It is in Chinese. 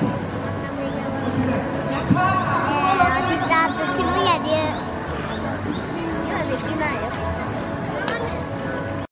Yeah.